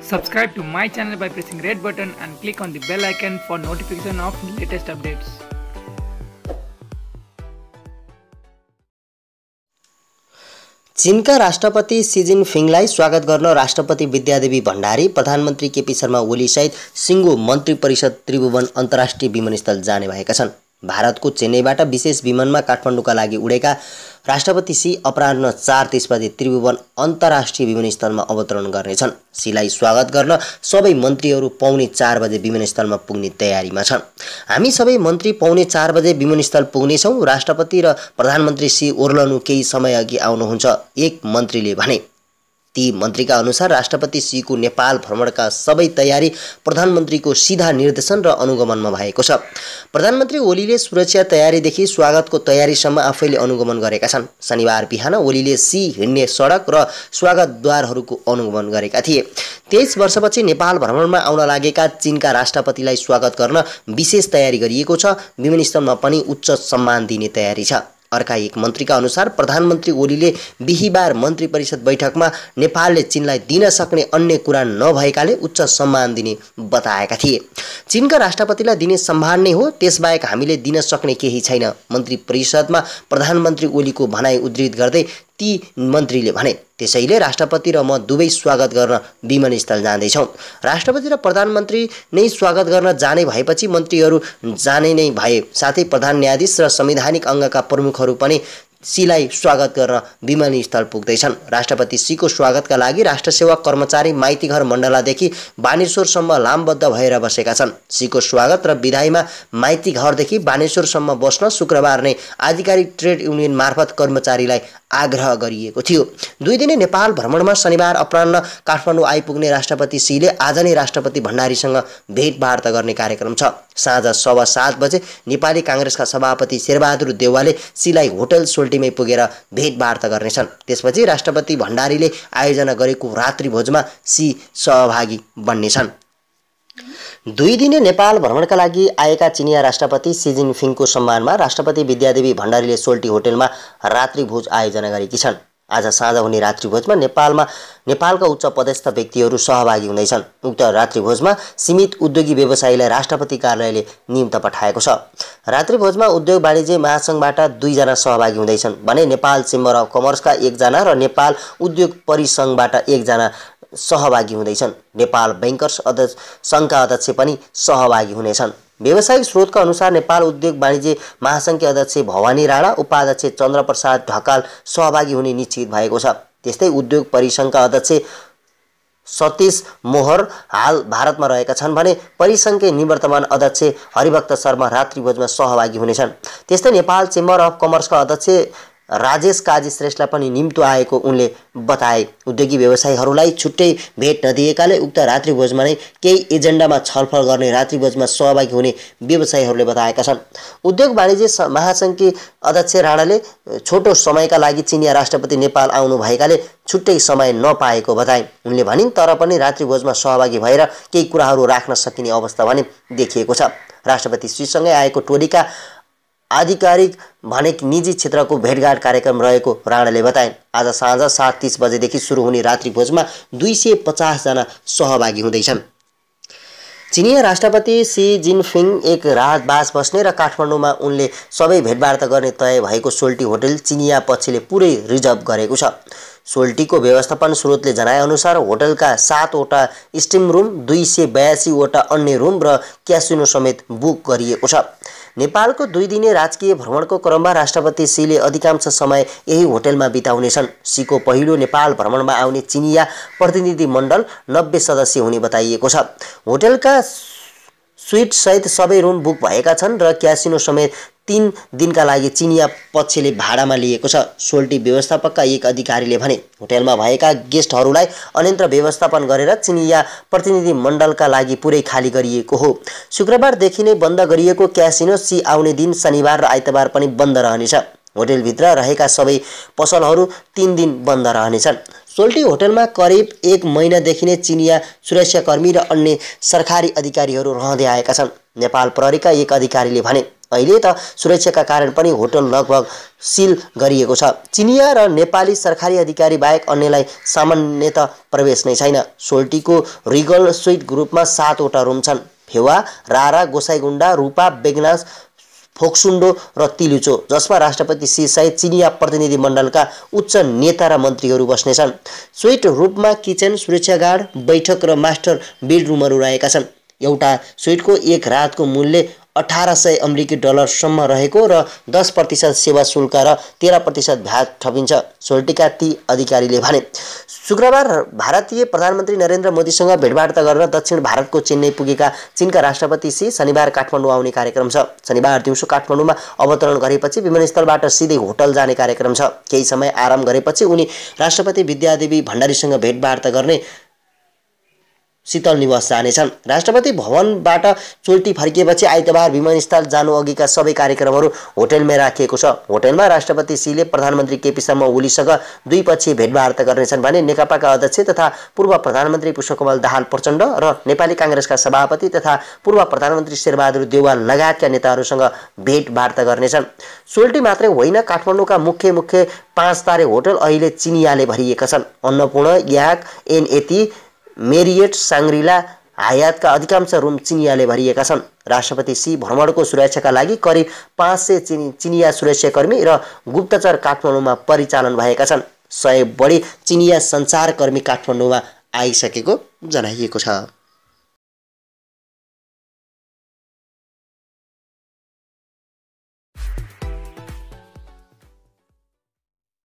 Subscribe to my channel by pressing red button and click on the bell icon for notification of latest updates. चीनका राष्ट्रपति C जिनफिङलाई स्वागत गर्न राष्ट्रपति विद्यादेवी भण्डारी प्रधानमन्त्री केपी शर्मा ओलीसहित सिङ्गो मन्त्री परिषद त्रिभुवन अन्तर्राष्ट्रिय विमानस्थल जाने भएका छन् भारतको चेन्नईबाट विशेष विमानमा काठमाडौँका लागि उडेका राष्ट्रपति सी अपराह्न चार तिस बजे त्रिभुवन अन्तर्राष्ट्रिय विमानस्थलमा अवतरण गर्नेछन्। सीलाई स्वागत गर्न सबै मन्त्रीहरू पाउने चार बजे विमानस्थलमा पुग्ने तयारीमा छन्। हामी सबै मन्त्री पाउने चार बजे विमानस्थल पुग्नेछौँ। राष्ट्रपति र प्रधानमन्त्री सी ओर्लनु केही समय अघि आउनुहुन्छ एक मन्त्रीले भने। ती मन्त्रीका अनुसार राष्ट्रपति सीको नेपाल भ्रमणका सबै तयारी प्रधानमन्त्रीको सिधा निर्देशन र अनुगमनमा भएको छ। प्रधानमन्त्री ओलीले सुरक्षा तयारीदेखि स्वागतको तयारीसम्म आफैले अनुगमन गरेका छन्। शनिबार बिहान ओलीले सी हिँड्ने सडक र स्वागतद्वारहरूको अनुगमन गरेका थिए। तेइस वर्षपछि नेपाल भ्रमणमा आउन लागेका चीनका राष्ट्रपतिलाई स्वागत गर्न विशेष तयारी गरिएको छ। विमानस्थलमा पनि उच्च सम्मान दिने तयारी छ। अर्का एक मन्त्रीका अनुसार प्रधानमन्त्री ओलीले बिहिबार मन्त्री परिषद बैठकमा नेपालले चीनलाई दिन सक्ने अन्य कुरा नभएकाले उच्च सम्मान दिने बताएका थिए। चीनका राष्ट्रपतिलाई दिने सम्मान नै हो त्यसबाहेक हामीले दिन सक्ने केही छैन। मन्त्री परिषदमा प्रधानमन्त्री ओलीको भनाइ उद्धृत गर्दै ती मन्त्रीले भने त्यसैले राष्ट्रपति र म दुवै स्वागत गर्न विमानस्थल जाँदैछौँ। राष्ट्रपति र प्रधानमन्त्री नै स्वागत गर्न जाने भएपछि मन्त्रीहरू जाने नै भए। साथै प्रधान न्यायाधीश र संवैधानिक अङ्गका प्रमुखहरू पनि सीलाई स्वागत गर्न विमानस्थल पुग्दैछन्। राष्ट्रपति सीको स्वागतका लागि राष्ट्रसेवा कर्मचारी माइतीघर मण्डलादेखि बानेश्वरसम्म लामबद्ध भएर बसेका छन्। सीको स्वागत र विदाईमा माइती घरदेखि बानेश्वरसम्म बस्न शुक्रबार नै आधिकारिक ट्रेड युनियन मार्फत कर्मचारीलाई आग्रह गरिएको थियो। दुई दिने नेपाल भ्रमणमा शनिबार अपराह्न काठमाडौँ आइपुग्ने राष्ट्रपति सीले आज नै राष्ट्रपति भण्डारीसँग भेटवार्ता गर्ने कार्यक्रम छ। साँझ सवा सात बजे नेपाली काङ्ग्रेसका सभापति शेरबहादुर देवालले सीलाई होटल सोल्टीमै पुगेर भेटवार्ता गर्नेछन्। त्यसपछि राष्ट्रपति भण्डारीले आयोजना गरेको रात्रिभोजमा सी सहभागी बन्नेछन्। दुई दिने नेपाल भ्रमणका लागि आएका चिनिया राष्ट्रपति सी जिनफिङको सम्मानमा राष्ट्रपति विद्यादेवी भण्डारीले सोल्टी होटेलमा रात्रिभोज आयोजना गरेकी छन्। आज साँझ हुने रात्रिभोजमा नेपालमा नेपालका उच्च पदस्थ व्यक्तिहरू सहभागी हुँदैछन् उक्त रात्रिभोजमा सीमित उद्योगी व्यवसायीलाई राष्ट्रपति कार्यालयले नियुक्त पठाएको छ। रात्रिभोजमा उद्योग वाणिज्य महासङ्घबाट दुईजना सहभागी हुँदैछन्। भने नेपाल चेम्बर अफ कमर्सका एकजना र नेपाल उद्योग परिसङ्घबाट एकजना सहभागी हुँदैछन्। नेपाल ब्याङ्कर्स अध्यक्ष सङ्घका अध्यक्ष पनि सहभागी हुनेछन्। व्यावसायिक स्रोतका अनुसार नेपाल उद्योग वाणिज्य महासङ्घका अध्यक्ष भवानी राणा उपाध्यक्ष चन्द्रप्रसाद ढकाल सहभागी हुने निश्चित भएको छ। त्यस्तै उद्योग परिसङ्घका अध्यक्ष सतीश मोहर हाल भारतमा रहेका छन् भने परिसङ्घकै निवर्तमान अध्यक्ष हरिभक्त शर्मा रात्रिभोजमा सहभागी हुनेछन्। त्यस्तै नेपाल चेम्बर अफ कमर्सका अध्यक्ष राजेश काजी श्रेष्ठलाई पनि निम्तो आएको उनले बताए। उद्योगी व्यवसायीहरूलाई छुट्टै भेट नदिएकाले उक्त रात्रिभोजमा नै केही एजेन्डामा छलफल गर्ने रात्रिभोजमा सहभागी हुने व्यवसायीहरूले बताएका छन्। उद्योग वाणिज्य महासङ्घकी अध्यक्ष राणाले छोटो समयका लागि चिनिया राष्ट्रपति नेपाल आउनु भएकाले छुट्टै समय नपाएको बताए। उनले भनिन् तर पनि रात्रिभोजमा सहभागी भएर केही कुराहरू राख्न सकिने अवस्था भने देखिएको छ। राष्ट्रपति श्रीसँगै आएको टोलीका आधिकारिक भने निजी क्षेत्रको भेटघाट कार्यक्रम रहेको राणाले बताइन्। आज साँझ सात तिस बजेदेखि सुरु हुने रात्रिभोजमा दुई सय पचासजना सहभागी हुँदैछन्। चिनिया राष्ट्रपति सी जिनफिङ एक रातबास बस्ने र काठमाडौँमा उनले सबै भेटवार्ता गर्ने तय भएको सोल्टी होटल चिनिया पक्षले पुरै रिजर्भ गरेको छ। सोल्टीको व्यवस्थापन स्रोतले जनाएअनुसार होटलका सातवटा स्टिम रुम दुई सय बयासीवटा अन्य रुम र क्यासिनो समेत बुक गरिएको छ। नेपालको दुई दिने राजकीय भ्रमणको क्रममा राष्ट्रपति सीले अधिकांश समय यही होटेलमा बिताउनेछन् सीको पहिलो नेपाल भ्रमणमा आउने चिनिया प्रतिनिधि मण्डल नब्बे सदस्य हुने बताइएको छ। होटेलका सुइटसहित सबै रुम बुक भएका छन् र क्यासिनो समेत तिन दिनका लागि चिनिया पक्षले भाडामा लिएको छ। सोल्टी व्यवस्थापकका एक अधिकारीले भने होटेलमा भएका गेस्टहरूलाई अन्यन्त्र व्यवस्थापन गरेर चिनिया प्रतिनिधि मण्डलका लागि पुरै खाली गरिएको हो। शुक्रबारदेखि नै बन्द गरिएको क्यासिनो सी आउने दिन शनिबार र आइतबार पनि बन्द रहनेछ। होटेलभित्र रहेका सबै पसलहरू तिन दिन बन्द रहनेछन्। सोल्टी होटलमा करिब एक महिनादेखि नै चिनिया सुरक्षाकर्मी र अन्य सरकारी अधिकारीहरू रहँदै आएका छन्। नेपाल प्रहरीका एक अधिकारीले भने अहिले त सुरक्षाका कारण पनि होटल लगभग सिल गरिएको छ। चिनिया र नेपाली सरकारी अधिकारी बाहेक अन्यलाई सामान्यत प्रवेश नै छैन। सोल्टीको रिगल स्विट ग्रुपमा सातवटा रुम छन्। फेवा रारा गोसाइगुन्डा रूपा बेगनास फोक्सुन्डो र तिलुचो जसमा राष्ट्रपति सी सहित चिनिया प्रतिनिधि मण्डलका उच्च नेता र मन्त्रीहरू बस्नेछन्। स्विट रूपमा किचन सुरक्षा गार्ड बैठक र मास्टर बेडरुमहरू रहेका छन्। एउटा स्विटको एक रातको मूल्य अठार सय अमेरिकी डलरसम्म रहेको र दस प्रतिशत सेवा शुल्क र तेह्र प्रतिशत भ्याट थपिन्छ सोल्टीका ती अधिकारीले भने। शुक्रबार भारतीय प्रधानमन्त्री नरेन्द्र मोदीसँग भेटवार्ता गरेर दक्षिण भारतको चेन्नई पुगेका चिनका राष्ट्रपति सी शनिबार काठमाडौँ आउने कार्यक्रम छ। शनिबार दिउँसो काठमाडौँमा अवतरण गरेपछि विमानस्थलबाट सिधै होटल जाने कार्यक्रम छ। केही समय आराम गरेपछि उनी राष्ट्रपति विद्यादेवी भण्डारीसँग भेटवार्ता गर्ने शीतल निवास जानेछन्। राष्ट्रपति भवनबाट चोल्टी फर्किएपछि आइतबार विमानस्थल जानु अघिका सबै कार्यक्रमहरू होटेलमै राखिएको छ। होटेलमा राष्ट्रपति सीले प्रधानमन्त्री केपी शर्मा ओलीसँग द्विपक्षीय भेटवार्ता गर्नेछन् भने नेकपाका अध्यक्ष तथा पूर्व प्रधानमन्त्री पुष्पकमल दाहाल प्रचण्ड र नेपाली काङ्ग्रेसका सभापति तथा पूर्व प्रधानमन्त्री शेरबहादुर देवाल लगायतका नेताहरूसँग भेटवार्ता गर्नेछन्। सोल्टी मात्रै होइन काठमाडौँका मुख्य मुख्य पाँच तारे होटल अहिले चिनियाले भरिएका छन्। अन्नपूर्ण याक एनएती मेरिएट साङ्ग्रिला हायातका अधिकांश रुम चिनियाले भरिएका छन्। राष्ट्रपति सी भ्रमणको सुरक्षाका लागि करिब पाँच सय चिनी चिनिया सुरक्षाकर्मी र गुप्तचर काठमाडौँमा परिचालन भएका छन्। सय बढी चिनिया सञ्चारकर्मी काठमाडौँमा आइसकेको जनाइएको छ।